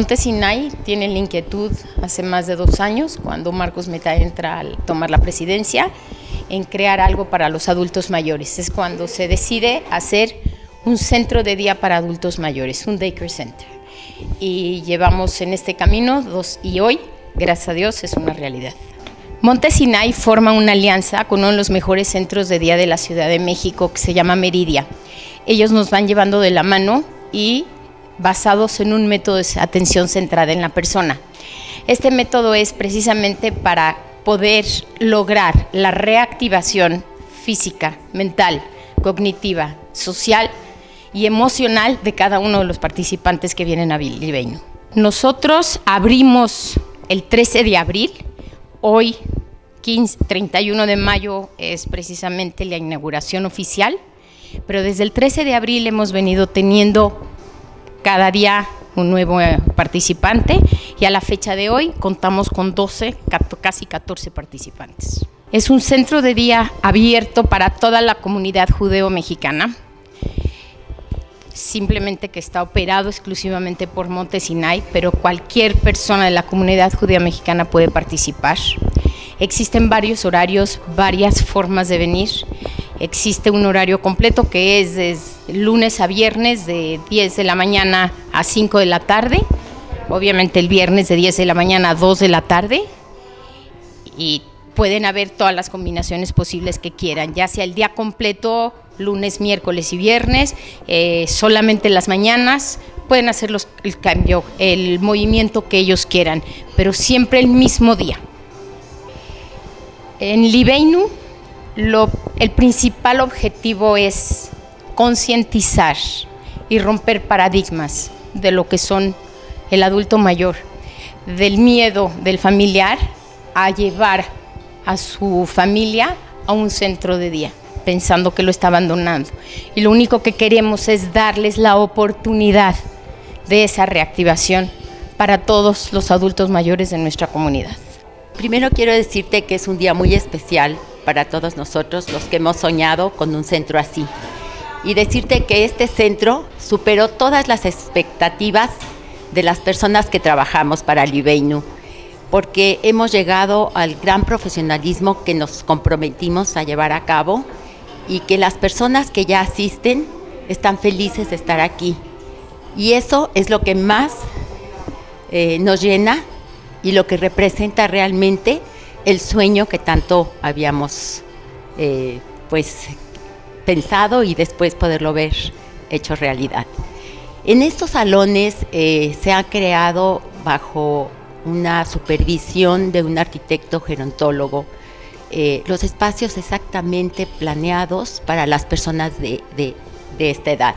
Monte Sinai tiene la inquietud hace más de dos años, cuando Marcos Meta entra a tomar la presidencia, en crear algo para los adultos mayores. Es cuando se decide hacer un centro de día para adultos mayores, un daycare center. Y llevamos en este camino dos, y hoy, gracias a Dios, es una realidad. Monte Sinai forma una alianza con uno de los mejores centros de día de la Ciudad de México que se llama Meridia. Ellos nos van llevando de la mano y basados en un método de atención centrada en la persona. Este método es precisamente para poder lograr la reactivación física, mental, cognitiva, social y emocional de cada uno de los participantes que vienen a Libeño. Nosotros abrimos el 13 de abril, hoy 15, 31 de mayo es precisamente la inauguración oficial, pero desde el 13 de abril hemos venido teniendo cada día un nuevo eh, participante y a la fecha de hoy contamos con 12, casi 14 participantes. Es un centro de día abierto para toda la comunidad judeo-mexicana, simplemente que está operado exclusivamente por Monte Sinai, pero cualquier persona de la comunidad judía mexicana puede participar. Existen varios horarios, varias formas de venir. Existe un horario completo que es de lunes a viernes de 10 de la mañana a 5 de la tarde. Obviamente el viernes de 10 de la mañana a 2 de la tarde. Y pueden haber todas las combinaciones posibles que quieran, ya sea el día completo, lunes, miércoles y viernes, eh, solamente las mañanas, pueden hacer el cambio, el movimiento que ellos quieran, pero siempre el mismo día. En Libeinu el principal objetivo es concientizar y romper paradigmas de lo que son el adulto mayor, del miedo del familiar a llevar a su familia a un centro de día, pensando que lo está abandonando. Y lo único que queremos es darles la oportunidad de esa reactivación para todos los adultos mayores de nuestra comunidad. Primero quiero decirte que es un día muy especial para todos nosotros los que hemos soñado con un centro así. Y decirte que este centro superó todas las expectativas de las personas que trabajamos para Libeinu, porque hemos llegado al gran profesionalismo que nos comprometimos a llevar a cabo y que las personas que ya asisten están felices de estar aquí. Y eso es lo que más eh, nos llena y lo que representa realmente el sueño que tanto habíamos eh, pues pensado y después poderlo ver hecho realidad. En estos salones eh, se ha creado bajo una supervisión de un arquitecto gerontólogo eh, los espacios exactamente planeados para las personas de esta edad.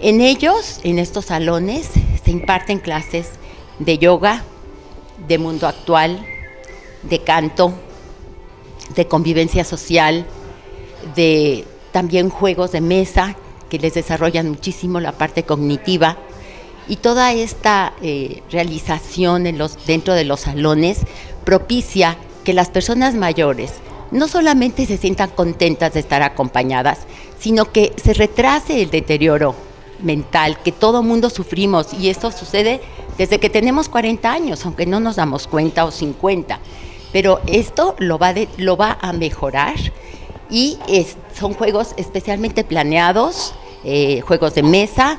En ellos, en estos salones, se imparten clases de yoga, de mundo actual, de canto, de convivencia social, de también juegos de mesa que les desarrollan muchísimo la parte cognitiva y toda esta eh, realización en los, dentro de los salones propicia que las personas mayores no solamente se sientan contentas de estar acompañadas, sino que se retrase el deterioro mental que todo mundo sufrimos y esto sucede desde que tenemos 40 años, aunque no nos damos cuenta o 50. Pero esto lo va, lo va a mejorar y son juegos especialmente planeados, eh, juegos de mesa,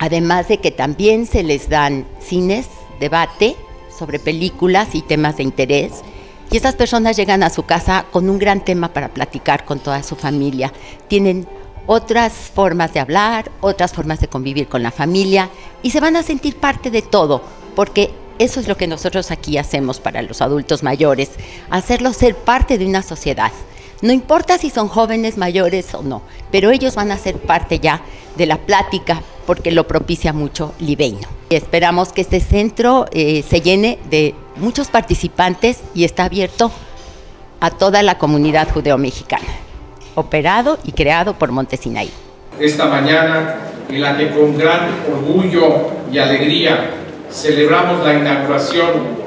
además de que también se les dan cines, debate sobre películas y temas de interés. Y estas personas llegan a su casa con un gran tema para platicar con toda su familia. Tienen otras formas de hablar, otras formas de convivir con la familia y se van a sentir parte de todo, porque eso es lo que nosotros aquí hacemos para los adultos mayores, hacerlos ser parte de una sociedad. No importa si son jóvenes, mayores o no, pero ellos van a ser parte ya de la plática porque lo propicia mucho Libeño. Esperamos que este centro eh, se llene de muchos participantes y está abierto a toda la comunidad judeo-mexicana operado y creado por Montesinaí. Esta mañana en la que con gran orgullo y alegría celebramos la inauguración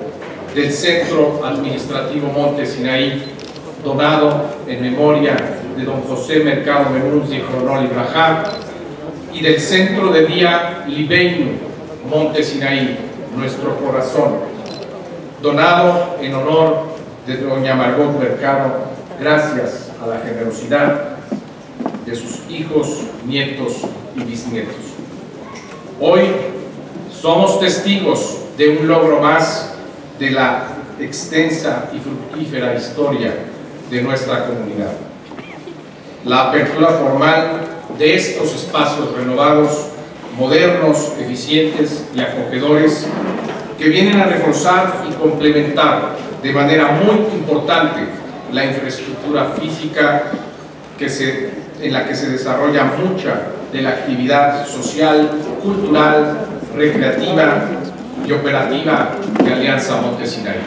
del Centro Administrativo Montesinaí, donado en memoria de don José Mercado Menunzi Coronel Ibraham, y del Centro de Día Libeño, Monte Sinaí, nuestro corazón, donado en honor de doña Margot Mercado, gracias a la generosidad de sus hijos, nietos y bisnietos. Hoy somos testigos de un logro más de la extensa y fructífera historia de nuestra comunidad. La apertura formal de estos espacios renovados, modernos, eficientes y acogedores que vienen a reforzar y complementar de manera muy importante la infraestructura física en la que se desarrolla mucha de la actividad social, cultural, recreativa y operativa de Alianza Montesinaí.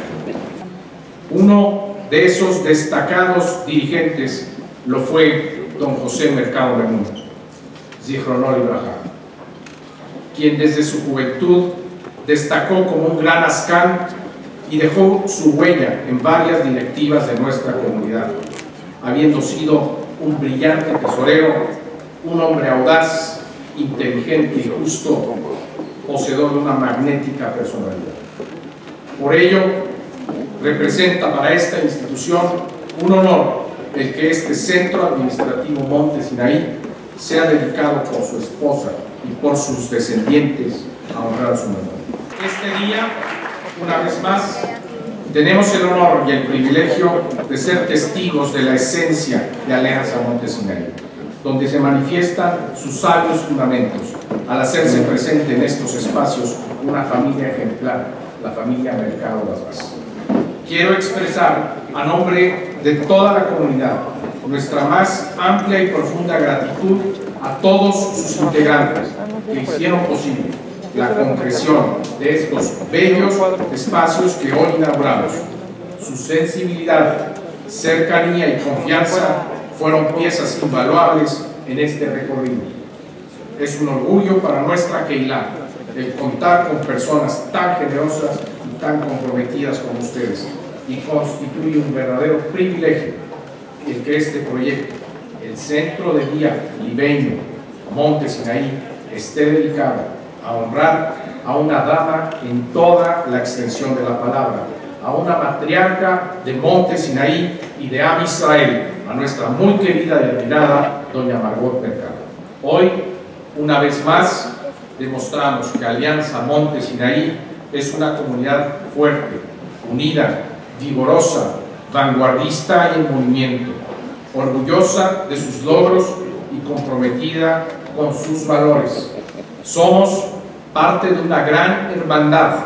Uno de esos destacados dirigentes lo fue don José Mercado Menú, Zichronol Ibrahim, quien desde su juventud destacó como un gran ascán y dejó su huella en varias directivas de nuestra comunidad, habiendo sido un brillante tesorero, un hombre audaz, inteligente y justo, poseedor de una magnética personalidad. Por ello, representa para esta institución un honor el que este centro administrativo Monte Sinaí sea dedicado por su esposa y por sus descendientes a honrar su memoria. Este día, una vez más, tenemos el honor y el privilegio de ser testigos de la esencia de Alianza Monte Sinaí, donde se manifiestan sus sabios fundamentos al hacerse presente en estos espacios una familia ejemplar, la familia Mercado Las Vaz. Quiero expresar a nombre de toda la comunidad nuestra más amplia y profunda gratitud a todos sus integrantes que hicieron posible la concreción de estos bellos espacios que hoy inauguramos. Su sensibilidad, cercanía y confianza fueron piezas invaluables en este recorrido. Es un orgullo para nuestra Keilah el contar con personas tan generosas y tan comprometidas como ustedes y constituye un verdadero privilegio el que este proyecto, el Centro de Día Libeño Monte Sinaí, esté dedicado a honrar a una dama en toda la extensión de la palabra, a una matriarca de Monte Sinaí y de Am Israel, a nuestra muy querida y admirada doña Margot Mercado. Hoy, una vez más, demostramos que Alianza Monte Sinaí es una comunidad fuerte, unida, vigorosa, vanguardista y en movimiento, orgullosa de sus logros y comprometida con sus valores. Somos parte de una gran hermandad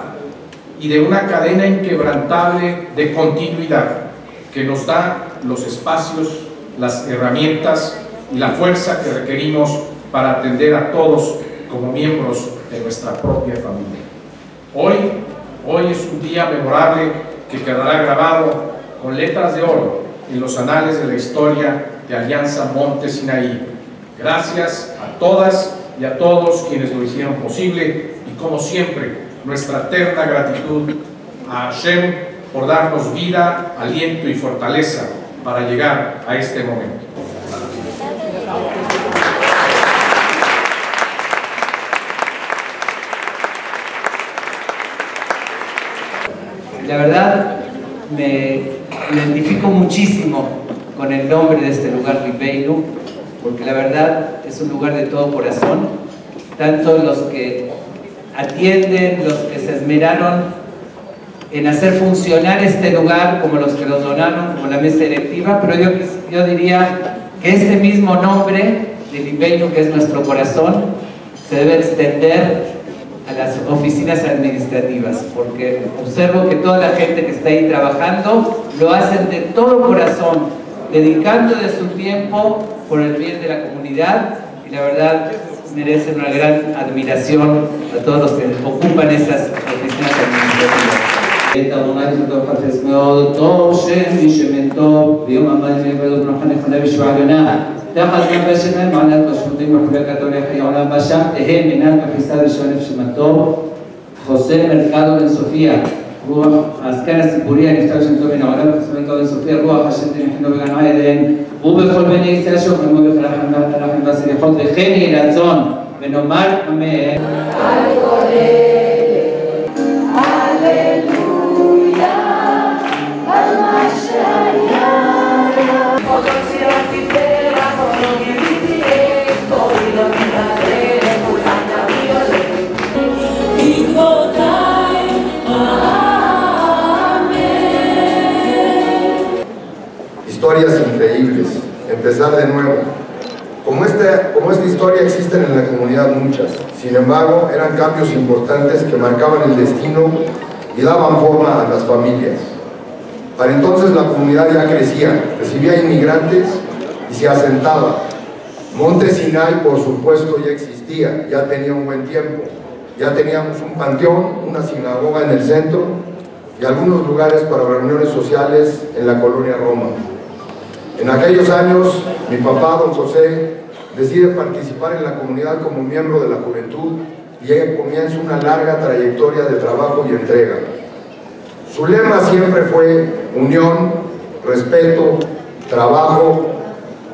y de una cadena inquebrantable de continuidad que nos da los espacios, las herramientas y la fuerza que requerimos para atender a todos como miembros de nuestra propia familia. Hoy, hoy es un día memorable que quedará grabado con letras de oro en los anales de la historia de Alianza Monte Sinaí. Gracias a todas y a todos quienes lo hicieron posible y como siempre nuestra eterna gratitud a Hashem por darnos vida, aliento y fortaleza para llegar a este momento. La verdad, me identifico muchísimo con el nombre de este lugar, Ribeiro, porque la verdad es un lugar de todo corazón, tanto los que atienden, los que se esmeraron en hacer funcionar este lugar, como los que lo donaron, como la mesa directiva, pero yo, yo diría que este mismo nombre de Ribeiro, que es nuestro corazón, se debe extender a las oficinas administrativas, porque observo que toda la gente que está ahí trabajando lo hacen de todo corazón, dedicando de su tiempo por el bien de la comunidad y la verdad merecen una gran admiración a todos los que ocupan esas oficinas administrativas. את אמונה יסודו חפץ מאוד, טוב שם מי שמן טוב, ויום המד מעבר ובנוחה נכונה ושועלונה. תחת נפש מהם מעלת השפוטים וחולקת יחי עולם ושם תהא מנת וחיסה ושואל נפשמתו, חוסן מרכזו אינסופיה. רוח העסקן הסיפורי הנפטר שם טוב מן העולם וחסומן טוב אינסופיה, רוח השם תמחנו בגן עדן, ובכל בני ישראל שוכרמו בחלחם וסליחות וכן יהי רצון, ונאמר אמן. Historias increíbles, empezar de nuevo. Como esta, como esta historia existen en la comunidad muchas, sin embargo eran cambios importantes que marcaban el destino y daban forma a las familias. Para entonces la comunidad ya crecía, recibía inmigrantes y se asentaba. Monte Sinai, por supuesto, ya existía, ya tenía un buen tiempo. Ya teníamos un panteón, una sinagoga en el centro y algunos lugares para reuniones sociales en la colonia Roma. En aquellos años, mi papá, don José, decide participar en la comunidad como miembro de la juventud y comienza una larga trayectoria de trabajo y entrega. Su lema siempre fue unión, respeto, trabajo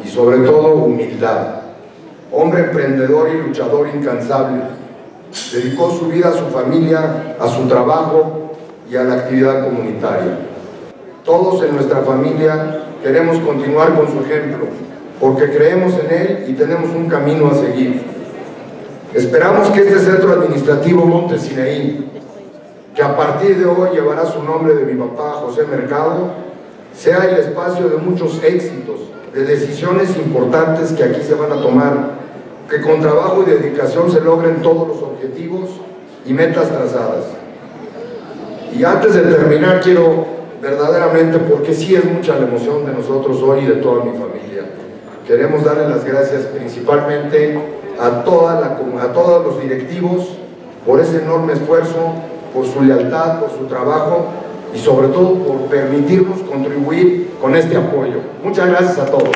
y sobre todo humildad. Hombre emprendedor y luchador incansable. Dedicó su vida a su familia, a su trabajo y a la actividad comunitaria. Todos en nuestra familia queremos continuar con su ejemplo, porque creemos en él y tenemos un camino a seguir. Esperamos que este centro administrativo Monte que a partir de hoy llevará su nombre de mi papá José Mercado, sea el espacio de muchos éxitos, de decisiones importantes que aquí se van a tomar, que con trabajo y dedicación se logren todos los objetivos y metas trazadas. Y antes de terminar quiero verdaderamente, porque sí es mucha la emoción de nosotros hoy y de toda mi familia, queremos darle las gracias principalmente a, toda la, a todos los directivos por ese enorme esfuerzo por su lealtad, por su trabajo y sobre todo por permitirnos contribuir con este apoyo. Muchas gracias a todos.